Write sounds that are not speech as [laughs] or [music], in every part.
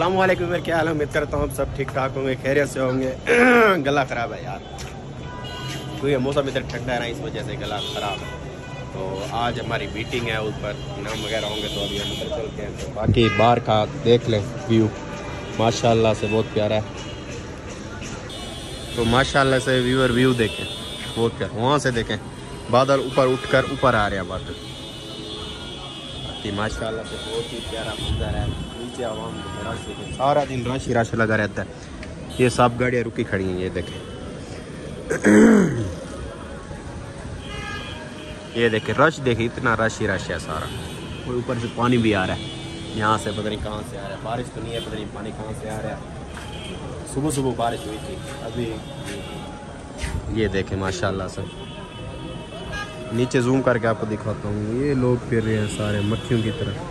अस्सलाम वालेकुम, मेरे क्या हाल है, उम्मीद करता हूँ सब ठीक ठाक होंगे, खैरियत से होंगे। [clears throat] गला ख़राब है यार। क्योंकि मौसम इधर ठंडा है ना इस वजह से गला ख़राब है। तो आज हमारी मीटिंग है ऊपर, इनाम वगैरह होंगे तो अभी हम चलते हैं। तो बाकी बाहर का देख लें, व्यू। माशाल्लाह से बहुत प्यारा है। तो माशाल्लाह से व्यूअर व्यू देखें, बहुत प्यारा। वहाँ से देखें, बादल ऊपर उठकर ऊपर आ रहे हैं बादल। बाकी माशाल्लाह से बहुत ही प्यारा मंजर है। नीचे आवाम सारा दिन रश ही रश लगा रहता है। ये सब गाड़ियाँ रुकी खड़ी हैं, ये देखें। ये देखें, रश देखे, इतना रश ही रश है सारा। और ऊपर से पानी भी आ रहा है। यहाँ से पता नहीं कहाँ से आ रहा है। बारिश तो नहीं है, पता नहीं पानी कहाँ से आ रहा है। सुबह सुबह बारिश हुई थी, अभी ये देखें, माशाल्लाह से नीचे जूम करके आपको दिखाता हूँ। ये लोग फिर रहे हैं सारे मक्खियों की तरह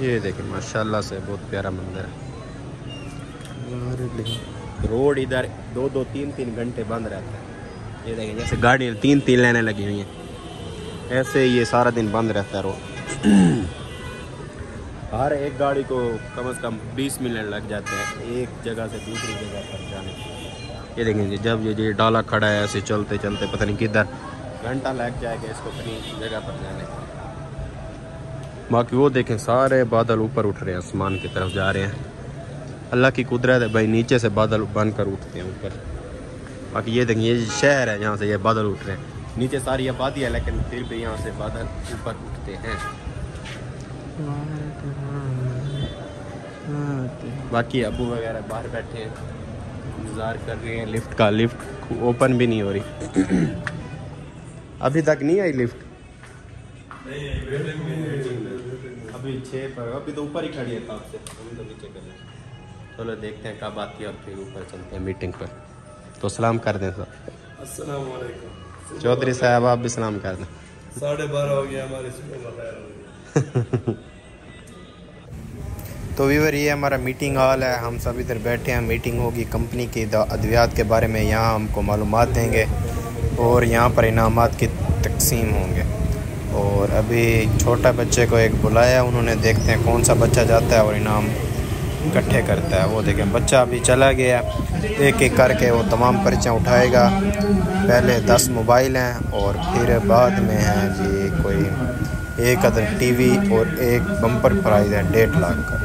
ये देखें माशाल्लाह से बहुत प्यारा मंदिर है। रोड इधर दो दो तीन तीन घंटे बंद रहता है। ये देखें जैसे गाड़ी तीन तीन लाइनें लगी हुई हैं। ऐसे ये सारा दिन बंद रहता है रोड। हर एक गाड़ी को कम से कम 20 मिनट लग जाते हैं एक जगह से दूसरी जगह पर जाने ये देखें जब ये ये डाला खड़ा है ऐसे चलते चलते पता नहीं किधर घंटा लग जाएगा इसको अपनी जगह पर जाने। बाकी वो देखें, सारे बादल ऊपर उठ रहे हैं, आसमान की तरफ़ जा रहे हैं। अल्लाह की कुदरत है भाई, नीचे से बादल बन कर उठते हैं ऊपर। बाकी ये देखें, ये शहर है, यहाँ से ये बादल उठ रहे हैं। नीचे सारी आबादी है, लेकिन फिर भी यहाँ से बादल ऊपर उठते हैं। बाकी अबू वगैरह बाहर बैठे हैं, इंतज़ार कर रहे हैं लिफ्ट का। लिफ्ट ओपन भी नहीं हो रही। अभी तक नहीं आई लिफ्ट? अभी छः पर अभी तो ऊपर ही खड़ी है ताप से अभी तो नीचे कर चलो देखते हैं कब आती है और फिर ऊपर चलते हैं मीटिंग पर। तो सलाम कर दें सर। अस्सलाम वालेकुम चौधरी साहब आप भी सलाम कर दें। साढ़े बारह हो गया हमारे [laughs] तो वीवर ये हमारा मीटिंग हॉल है। हम सब इधर बैठे हैं। मीटिंग होगी कंपनी की अद्वियात के बारे में। यहाँ हमको मालूम देंगे और यहाँ पर इनामत की तकसीम होंगे। और अभी छोटा बच्चे को एक बुलाया, उन्होंने देखते हैं कौन सा बच्चा जाता है और इनाम इकट्ठे करता है। वो देखें, बच्चा अभी चला गया एक एक करके वो तमाम पर्चियाँ उठाएगा। पहले दस मोबाइल हैं और फिर बाद में है जी कोई एक अदर टीवी और एक बम्पर प्राइज़ है डेढ़ लाख का।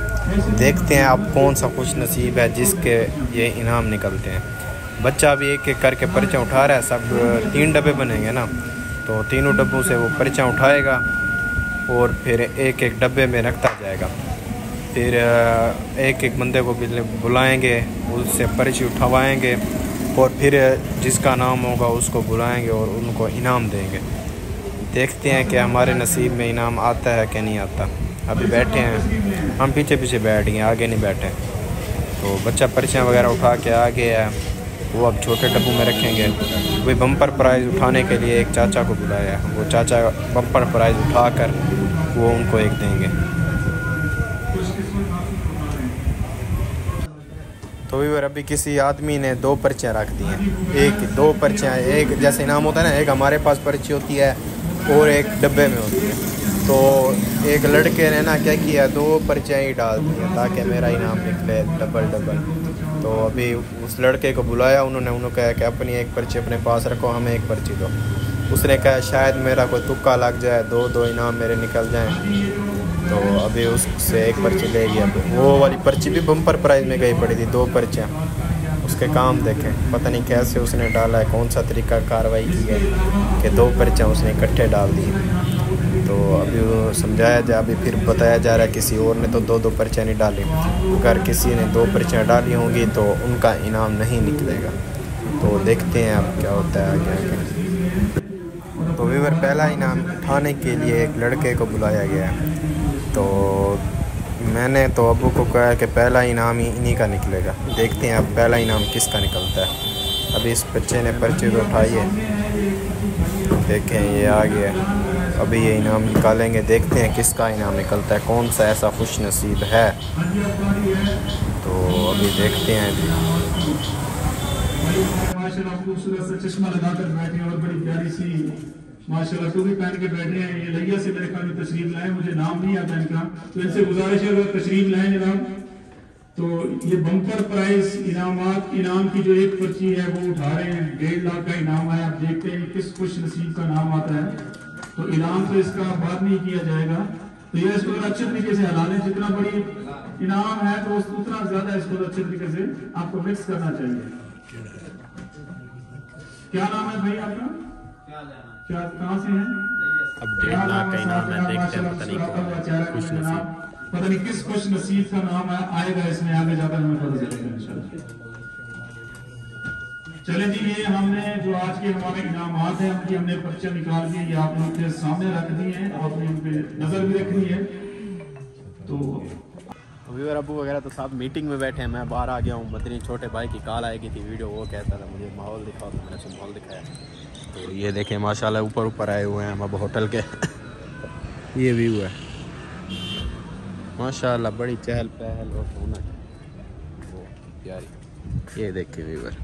देखते हैं आप कौन सा खुश नसीब है जिसके ये इनाम निकलते हैं। बच्चा अभी एक एक करके पर्चा उठा रहा है, सब तीन डब्बे बनेंगे ना। तो तीनों डब्बों से वो पर्चा उठाएगा और फिर एक एक डब्बे में रखता जाएगा। फिर एक एक बंदे को बुलाएँगे, उससे पर्ची उठवाएँगे और फिर जिसका नाम होगा उसको बुलाएँगे और उनको इनाम देंगे। देखते हैं कि हमारे नसीब में इनाम आता है कि नहीं आता। अभी बैठे हैं। हम पीछे पीछे बैठ गए, आगे नहीं बैठे। तो बच्चा पर्चियाँ वगैरह उठा के आ गया है। वो अब छोटे डब्बों में रखेंगे। वही बम्पर प्राइज़ उठाने के लिए एक चाचा को बुलाया। वो चाचा बम्पर प्राइज़ उठा कर वो उनको एक देंगे। तो भी अभी किसी आदमी ने दो पर्चियाँ रख दी हैं। एक, दो पर्चियाँ, एक जैसे इनाम होता है ना, एक हमारे पास पर्ची होती है और एक डब्बे में होती है। तो एक लड़के ने ना क्या किया, दो पर्चियाँ ही डाल दी ताकि मेरा इनाम निकले डबल डबल तो अभी उस लड़के को बुलाया, उन्होंने उन्होंने कहा कि अपनी एक पर्ची अपने पास रखो, हमें एक पर्ची दो। उसने कहा, शायद मेरा कोई तुक्का लग जाए, दो दो इनाम मेरे निकल जाएँ। तो अभी उससे एक पर्ची ले गया वो वाली पर्ची भी बम्पर प्राइज़ में गई पड़ी थी, दो पर्चियाँ। उसके काम देखें, पता नहीं कैसे उसने डाला है, कौन सा तरीका कार्रवाई की है कि दो पर्चियाँ उसने इकट्ठे डाल दी। तो अभी वो समझाया जा, अभी फिर बताया जा रहा है किसी और ने तो दो दो पर्चियाँ नहीं डाली। अगर किसी ने दो पर्चियाँ डाली होंगी तो उनका इनाम नहीं निकलेगा। तो देखते हैं अब क्या होता है आगे आगे तो वीवर पहला इनाम उठाने के लिए एक लड़के को बुलाया गया। तो मैंने तो अबू को कहा कि पहला इनाम ही इन्हीं का निकलेगा। देखते हैं अब पहला इनाम किसका निकलता है। अभी इस बच्चे ने पर्ची तो उठाई है। देखें, ये आ गया। अभी ये इनाम निकालेंगे, देखते हैं किसका इनाम निकलता है कौन सा ऐसा खुश नसीब है। तो अभी देखते हैं चश्मा बैठे सी, माशाल्लाह टोपी पहन के बैठे हैं। ये लैया से मेरे ख्याल तशरीफ़ लाए, मुझे नाम नहीं आता इनका। तो इनसे गुजारिश है अगर तशरीफ़ लाए जनाब तो ये बम्पर प्राइस इनाम इनाम की जो एक पर्ची है, वो उठा रहे हैं। डेढ़ लाख का इनाम है, आप देखते हैं किस खुश नसीब का नाम आता है। तो इनाम तो इसका बात नहीं किया जाएगा। तो ये इसको अच्छे तरीके से हला लें जितना बड़ी इनाम है तो उतना ज़्यादा इसको अच्छे तरीके से आपको मिक्स करना चाहिए। क्या नाम है भाई आपका? क्या कहाँ से हैं? अब डेढ़ लाख का इनाम है देखते हैं पता नहीं कौन नसीब। पता नहीं किस खुश नसीब का नाम है। आएगा इसमें आगे जाकर हमें पता चलेगा इंशाल्लाह। चले जी ये हमने जो आज के हमारे इनामात हैं, उनकी हमने पर्चा निकाल दिए आप लोग के सामने रख दिए हैं आपने उन पे नज़र भी रखनी है। तो व्यूअर अबू वगैरह तो साहब मीटिंग में बैठे हैं, मैं बाहर आ गया हूँ बदरी छोटे भाई की कॉल आएगी थी वीडियो वो कहता था, मुझे माहौल दिखाओ। तो मैंने माहौल दिखाया। तो ये देखें, माशाल्लाह ऊपर ऊपर आए हुए हैं, हम अब होटल के। [laughs] ये व्यू है। माशाल्लाह, बड़ी चहल पहल और रौनक वो प्यारी। ये देखे व्यूअर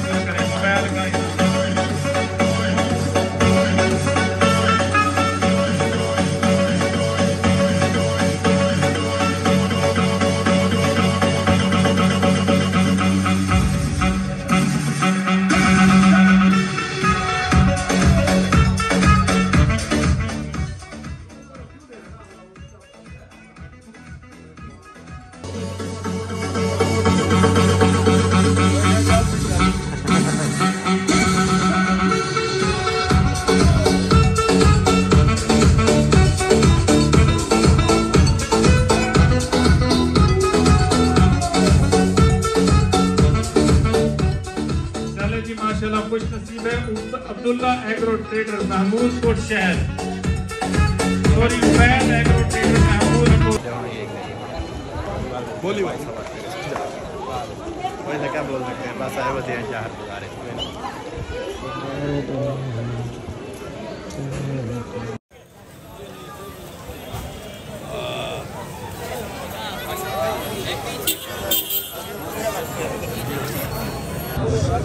अपना इनाम अब्दुल्ला एग्रो ट्रेडर महमूदपुर शहर sorry Ubaid agro trader Mahmudpur बोली भाई वही क्या बोल सकते हैं बस आए हैं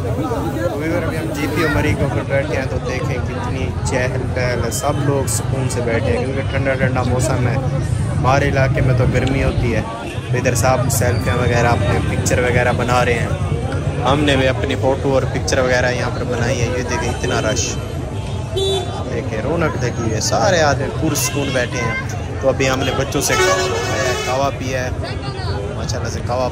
अभी अभी हम जी पी मरी के ऊपर बैठे हैं तो देखें कितनी चहल पहल है। सब लोग सुकून से बैठे हैं क्योंकि ठंडा ठंडा मौसम है। हमारे इलाके में तो गर्मी होती है। तो इधर साहब सेल्फियाँ वगैरह अपने पिक्चर वगैरह बना रहे हैं। हमने भी अपनी फ़ोटो और पिक्चर वगैरह यहाँ पर बनाई है। ये देखें इतना रश देखें, रौनक लगी है। सारे आदमी पुरस्कून बैठे हैं। तो अभी हमने बच्चों से कावा पिया है। माशाल्लाह से कावा